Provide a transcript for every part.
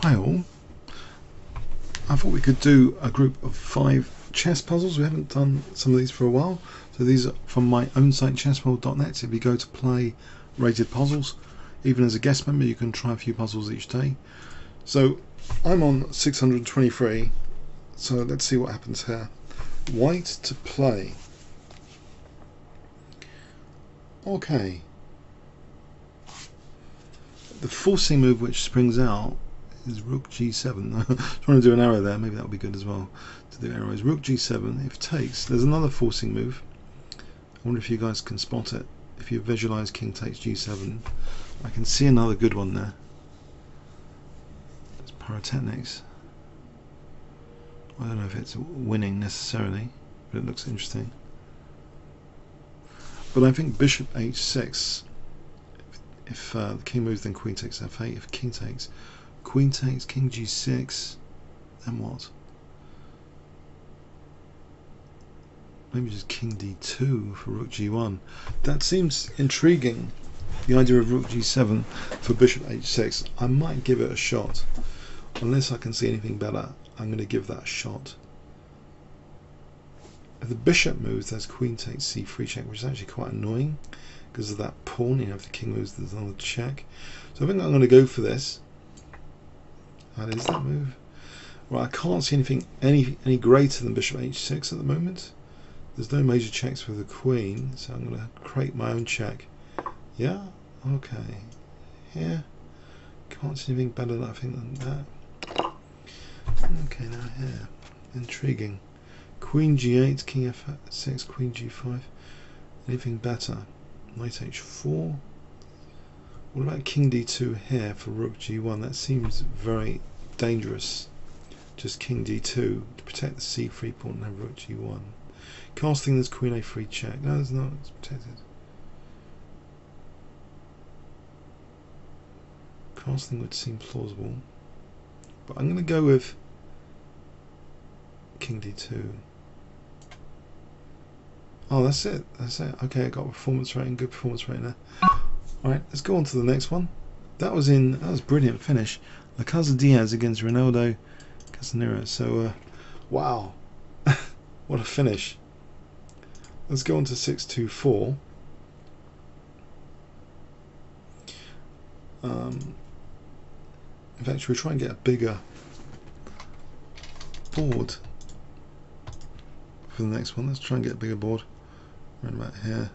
Hi all. I thought we could do a group of five chess puzzles. We haven't done some of these for a while. So these are from my own site chessworld.net. If you go to play rated puzzles, even as a guest member, you can try a few puzzles each day. So I'm on 623. So let's see what happens here. White to play. Okay. The forcing move which springs out is rook g7. trying to do an arrow there, maybe that would be good as well. To do arrows. Rook g7, if takes, there's another forcing move. I wonder if you guys can spot it. If you visualize king takes g7, I can see another good one there. It's pyrotechnics. I don't know if it's winning necessarily, but it looks interesting. But I think bishop h6, if, uh, the king moves then queen takes f8, if king takes, queen takes, king g6, then what? Maybe just king d2 for rook g1. That seems intriguing, the idea of rook g7 for bishop h6. I might give it a shot. Unless I can see anything better, I'm going to give that a shot. If the bishop moves, there's queen takes c3 check, which is actually quite annoying because of that pawn. You know, if the king moves, there's another check. So I think I'm going to go for this. How is that move? Well, I can't see anything any any greater than bishop h6 at the moment. There's no major checks for the queen, so I'm going to create my own check. Yeah, okay. Here, can't see anything better I think than that. Okay, now here, intriguing. Queen g8, king f6, queen g5. Anything better? Knight h4. What about king d2 here for rook g1? That seems very dangerous. Just king d2 to protect the c3 pawn and have rook g1. Castling this queen a3 check. No, it's not. It's protected. Castling would seem plausible. But I'm going to go with king d2. Oh, that's it. That's it. Okay, I got performance rating, good performance rating there. Alright, let's go on to the next one. That was in, that was brilliant finish. La Casa Diaz against Ronaldo Casanero. So, uh, wow. what a finish. Let's go on to 624. Um, in fact, we'll try and get a bigger board for the next one. Let's try and get a bigger board right about here.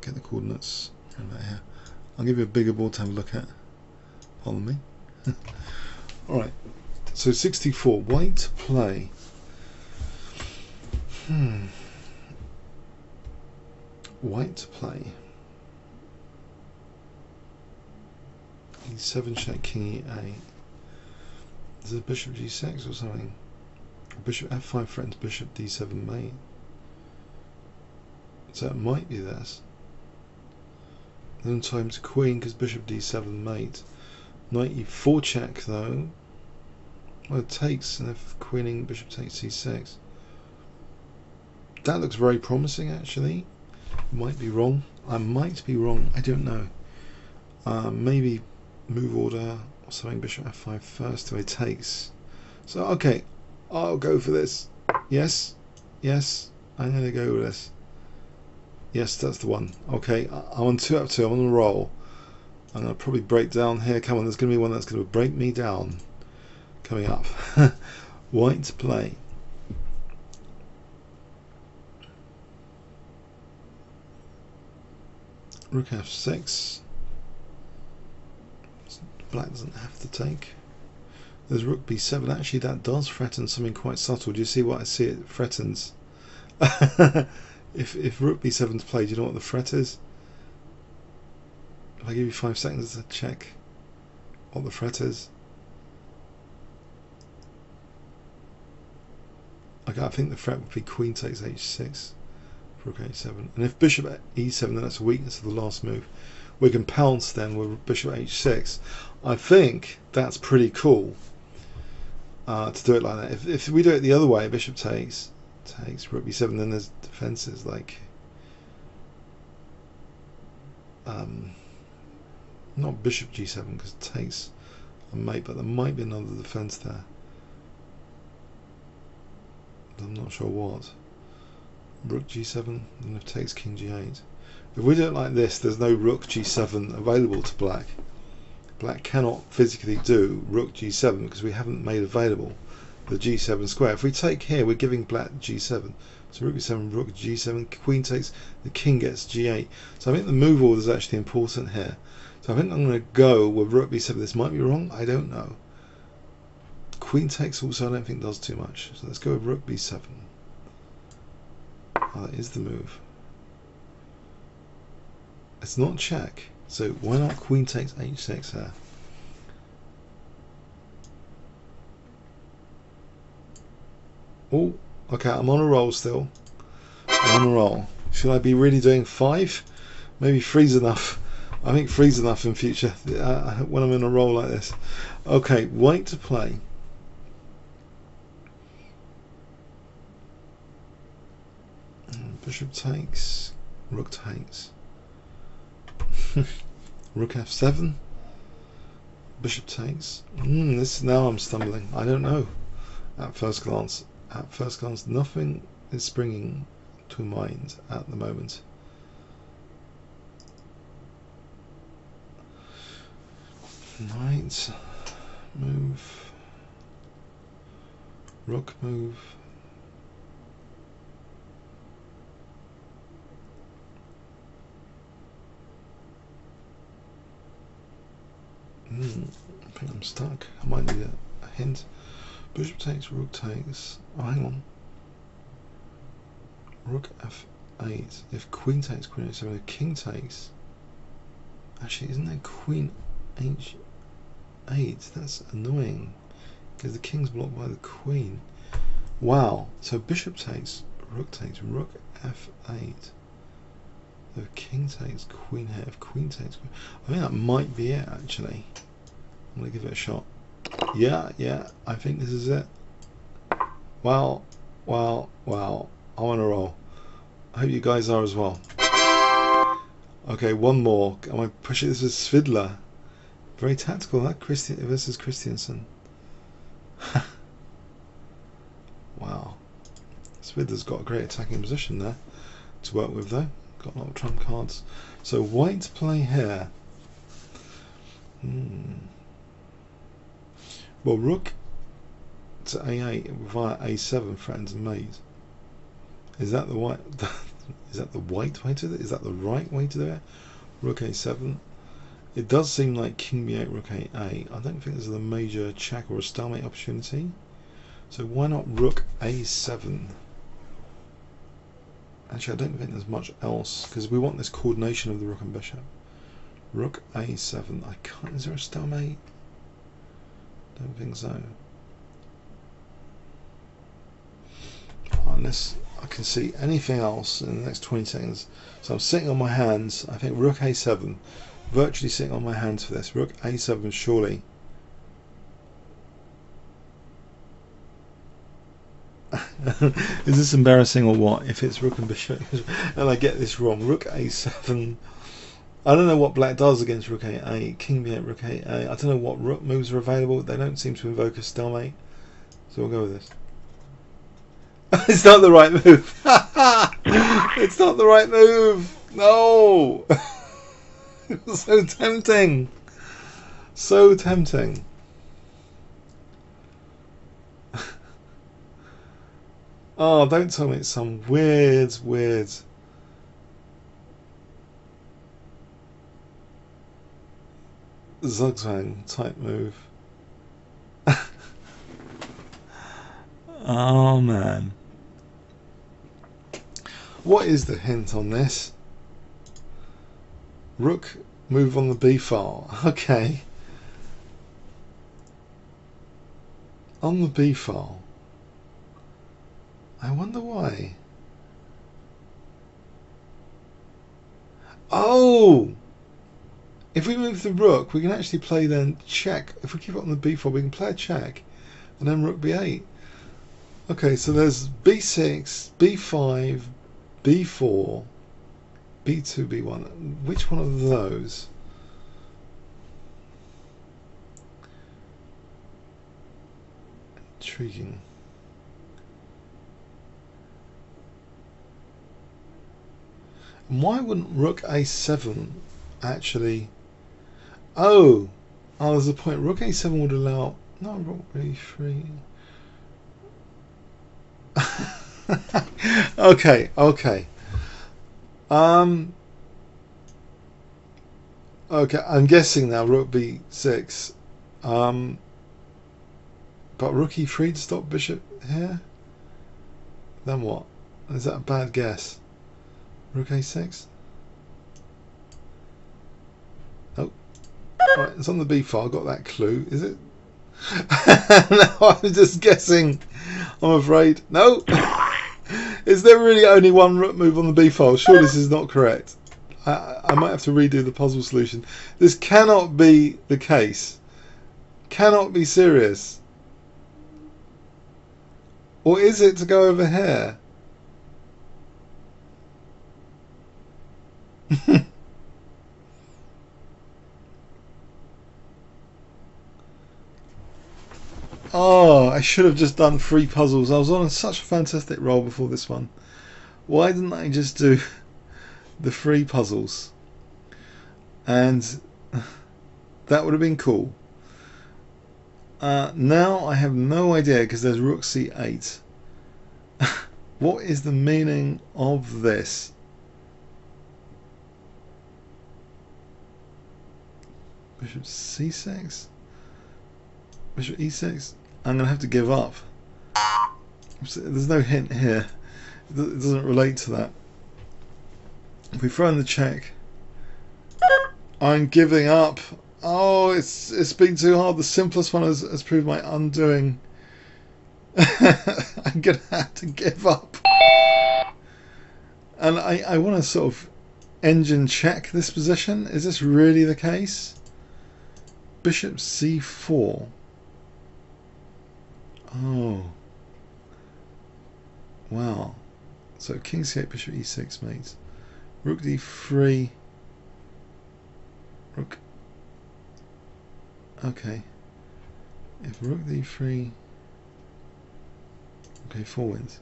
Get the coordinates about here. I'll give you a bigger board to have a look at. Follow me. Alright, so 64, white play. Hmm. White play. E7 check, king e8. Is it bishop g6 or something? Bishop f5 threatens bishop d7 mate. So it might be this. Then time to queen because bishop d7 mate. Knight e4 check though. Well, it takes, and if queening, bishop takes c6. That looks very promising actually. Might be wrong. I might be wrong. I don't know. Uh, maybe move order or something. Bishop f5 first. So it takes. So okay, I'll go for this. Yes, yes. I'm gonna go with this. Yes, that's the one. Okay, I'm on two up two. I'm on a roll. I'm gonna probably break down here. Come on, there's gonna be one that's gonna break me down. Coming up. White to play. Rook f6. Black doesn't have to take. There's rook b7. Actually, that does threaten something quite subtle. Do you see what I see? It threatens. if if rook b7 is played, do you know what the threat is? If I give you five seconds to check what the threat is. Okay, I think the threat would be queen takes h6 rook h7. And if bishop e7, then that's a weakness of the last move. We can pounce then with bishop h6. I think that's pretty cool uh, to do it like that. If, if we do it the other way, bishop takes, takes, rook b7, then there's defenses like... Um, Not bishop g7 because it takes a mate, but there might be another defense there. I'm not sure what. Rook g7, and if takes king g8. If we do it like this, there's no rook g7 available to black. Black cannot physically do rook g7 because we haven't made available the g7 square. If we take here, we're giving black g7. So rook b7, rook g7, queen takes, the king gets g8. So I think the move order is actually important here. So I think I'm going to go with rook b7. This might be wrong, I don't know. Queen takes also I don't think does too much. So let's go with rook b7. Oh, ah, that is the move. It's not check. So why not queen takes h6 here? Oh, okay, I'm on a roll still. I'm on a roll. Should I be really doing five? Maybe three's enough. I think three's enough in future uh, when I'm in a roll like this. Okay, white to play. Bishop takes, rook takes. rook f7. Bishop takes. Mm, this now I'm stumbling. I don't know. At first glance, at first glance, nothing is springing to mind at the moment. Knight move. Rook move. Mm, I think I'm stuck. I might need a, a hint. Bishop takes, rook takes. Oh, hang on. Rook f8. If queen takes, queen h7, if king takes. Actually, isn't there queen h8? That's annoying. Because the king's blocked by the queen. Wow. So bishop takes, rook takes, rook f8. If king takes, queen here. If queen takes, queen. I think that might be it actually. I'm gonna give it a shot. Yeah, yeah, I think this is it. Wow, wow, wow. I'm on a roll. I hope you guys are as well. Okay, one more. I'm gonna push. This is Svidler. Very tactical, that Christian versus Christiansen. wow. Svidler's got a great attacking position there to work with though. Got a lot of trump cards. So white play here. Hmm. Well, rook to a8 via a7 threatens mate. Is that the white? is that the white way to? Is that the right way to do it? Rook a7. It does seem like king b8, rook a8. I don't think there's a major check or a stalemate opportunity. So why not rook a7? Actually, I don't think there's much else because we want this coordination of the rook and bishop. Rook a7. I can't. Is there a stalemate? Don't think so. Unless I can see anything else in the next 20 seconds. So I'm sitting on my hands. I think Rook A7. Virtually sitting on my hands for this. Rook A7 surely. Is this embarrassing or what? If it's Rook and Bishop and I get this wrong. Rook A7. I don't know what black does against rook a8, king b8, rook a8. I don't know what rook moves are available. They don't seem to invoke a stalemate. So we'll go with this. it's not the right move. it's not the right move. No. so tempting. So tempting. oh, don't tell me it's some weird, weird zugzwang type move. oh man. What is the hint on this? Rook move on the b file. Okay. On the b file. I wonder why. Oh! If we move the rook, we can actually play then check. If we keep up on the b4, we can play a check, and then rook b8. Okay, so there's b6, b5, b4, b2, b1. Which one of those? Intriguing. And why wouldn't rook a7 actually Oh! Oh, there's a point. Rook a7 would allow... No, rook b3... okay, okay. Um... Okay, I'm guessing now rook b6. Um, but rook e3 to stop bishop here? Then what? Is that a bad guess? Rook a6? Right, it's on the b file, got that clue. Is it? no, I'm just guessing. I'm afraid. No! is there really only one move on the b file? Sure, this is not correct. I, I might have to redo the puzzle solution. This cannot be the case. Cannot be serious. Or is it to go over here? oh, I should have just done three puzzles. I was on such a fantastic roll before this one. Why didn't I just do the three puzzles? And that would have been cool. Uh, now I have no idea because there's rook c8. what is the meaning of this? Bishop c6? Bishop e6? I'm going to have to give up. There's no hint here. It doesn't relate to that. If we throw in the check, I'm giving up. Oh, it's it's been too hard. The simplest one has, has proved my undoing. I'm gonna have to give up. And I, I want to sort of engine check this position. Is this really the case? Bishop c4. Oh. Wow. So king c8, bishop e6, mates. Rook d3. Rook Okay. If rook d3... Okay, four wins.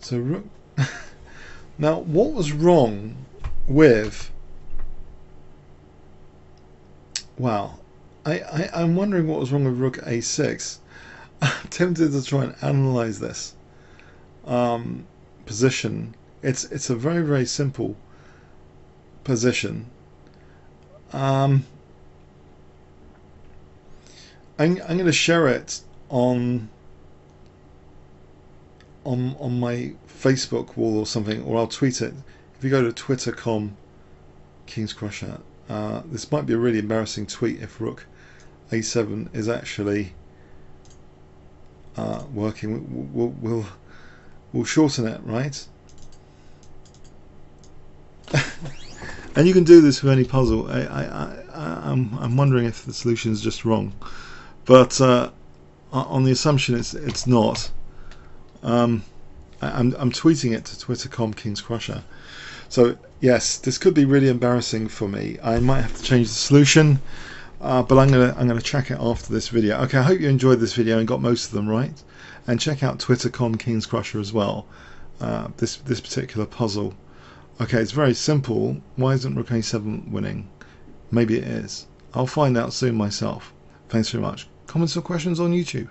So rook... now, what was wrong with... Well, I, I, I'm wondering what was wrong with rook a6. I'm tempted to try and analyze this um, position. It's it's a very very simple position. Um, I'm, I'm going to share it on on on my Facebook wall or something, or I'll tweet it. If you go to twitter.com Kingscrusher, uh, this might be a really embarrassing tweet if Rook A7 is actually uh, working. We'll, we'll, we'll shorten it, right? and you can do this with any puzzle. I, I, I, I'm, I'm wondering if the solution is just wrong but uh, on the assumption it's it's not. Um, I'm I'm tweeting it to Twitter.com Kingscrusher. So yes, this could be really embarrassing for me. I might have to change the solution, uh, but I'm gonna I'm gonna check it after this video. Okay, I hope you enjoyed this video and got most of them right. And check out Twitter.com Kingscrusher as well. Uh, this this particular puzzle. Okay, it's very simple. Why isn't Rook A7 winning? Maybe it is. I'll find out soon myself. Thanks very much. Comments or questions on YouTube?